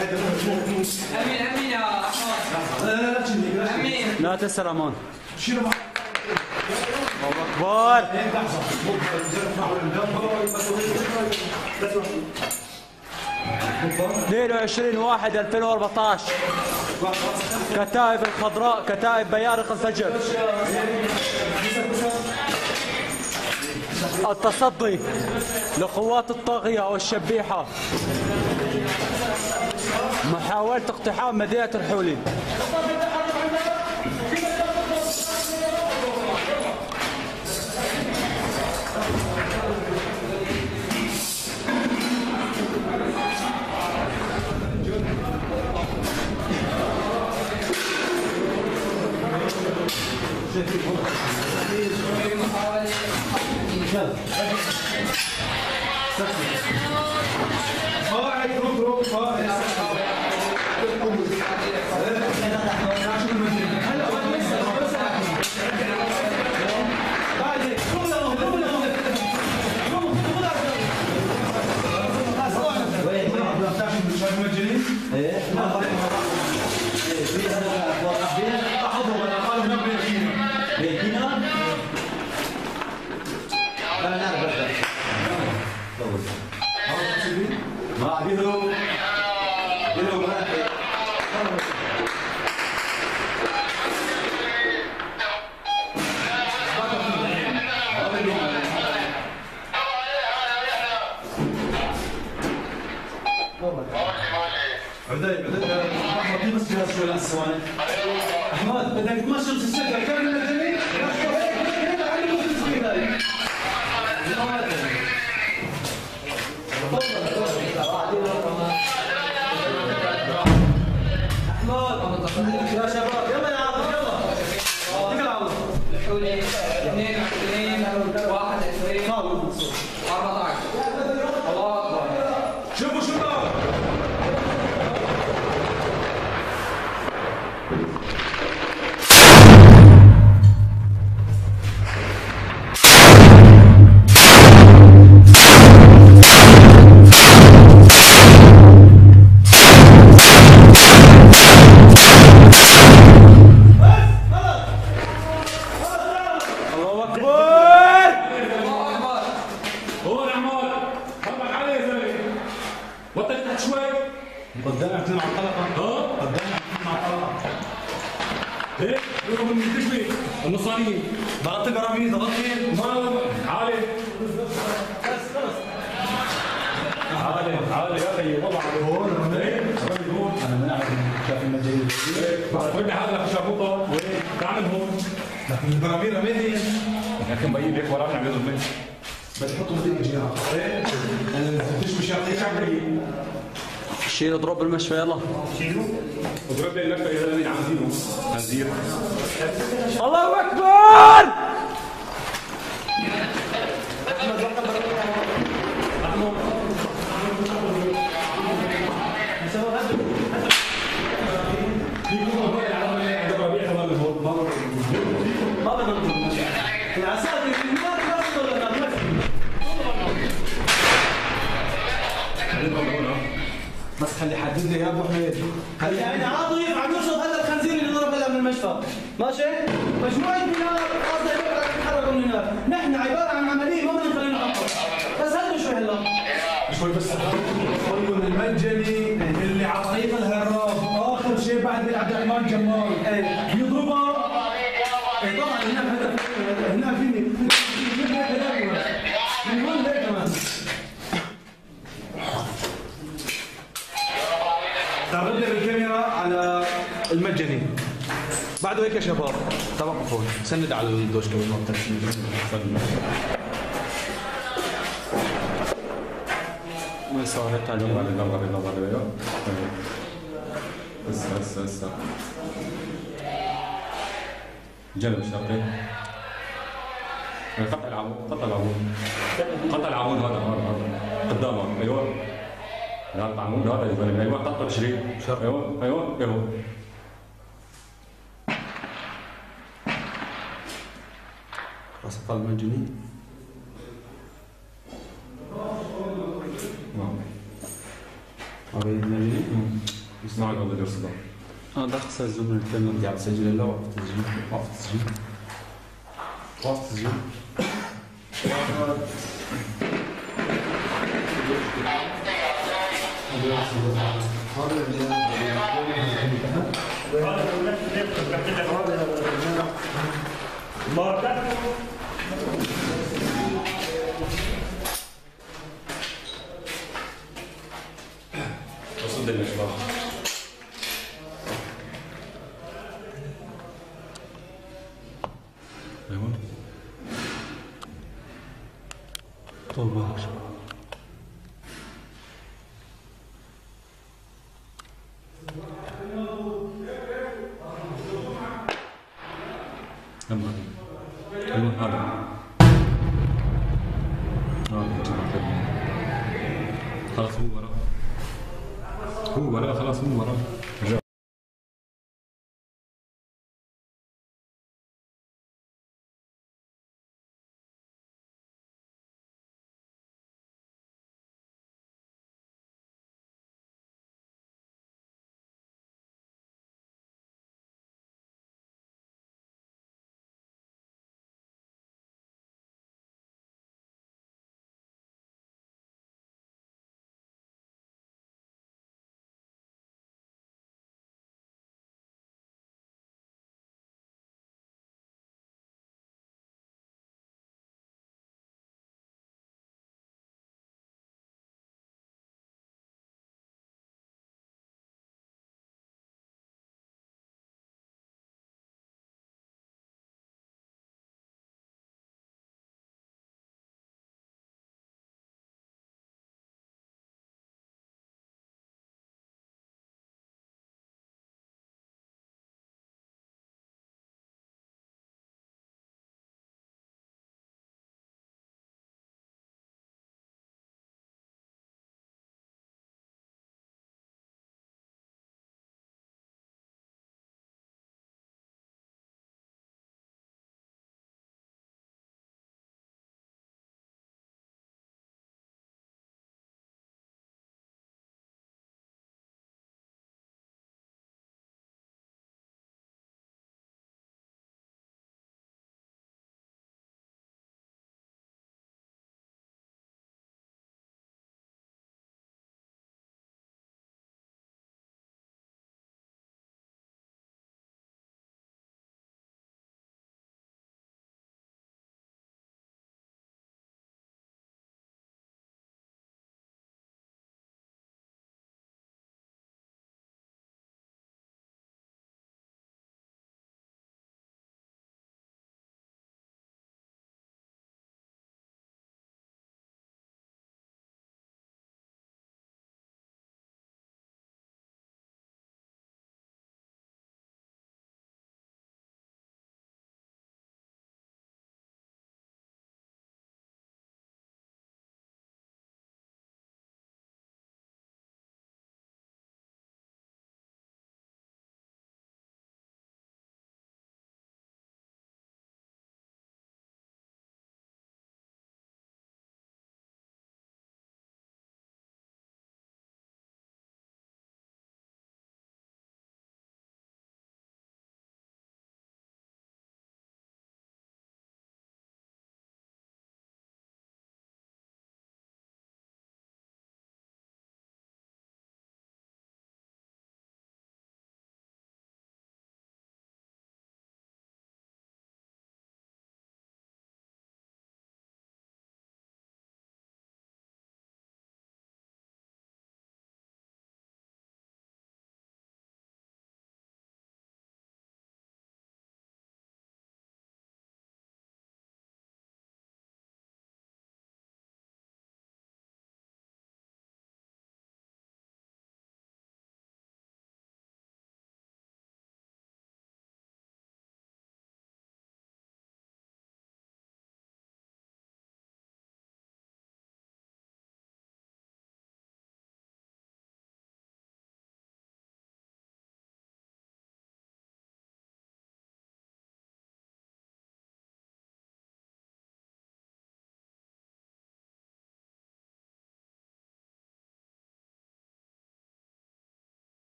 أمين أمين يا أمين. لا تسلمون أمان. الله أكبر. اثنين واحد ألفين وأربعتاش. كتائب الخضراء كتائب بيارق الفجر. التصدي لقوات الطاغية والشبيحة. محاولة اقتحام مدينة الحولي قاعد روح روح قاعد ما عدي عدي شاف المجال بعد بدي حالك شابوطه تعمل هون لكن؟ لكن أنا تشوي شرطي شعبي شيل اضرب المشفى يلا. اضرب لي اللفه يا زلمه عن خنزير الله أكبر! يعني عاطف عم يوصل هذا الخنزير اللي ضرب هلا من المشفى. ماشي؟ مجموعة بنار قاصده يتحركوا من هناك نحن عبارة عن عملية ما بدنا نخطط بس هدوا شوي هلا. شوي بس. قولوا المجني اللي على طريق الهراب آخر شيء بعد عبد الرحمن جمال. هيك يا شباب. توقفوا. سند على الدوش قبل ما عليه يلا يلا يلا. يلا هسه هسه هسه جنب شرقي قطع العمود قطع العمود. قطع العمود هذا هذا قدامك أيوه. هذا العمود هذا أيوه قطع 20 أيوه أيوه أيوه. راس الطالب المجاني نعم. أبي المجاني اسمع هذا ده. اخسر الزمن الثاني قاعد تسجل لا وقف تسجيل وقف تسجيل وقف تسجيل وصل المشوار أيوه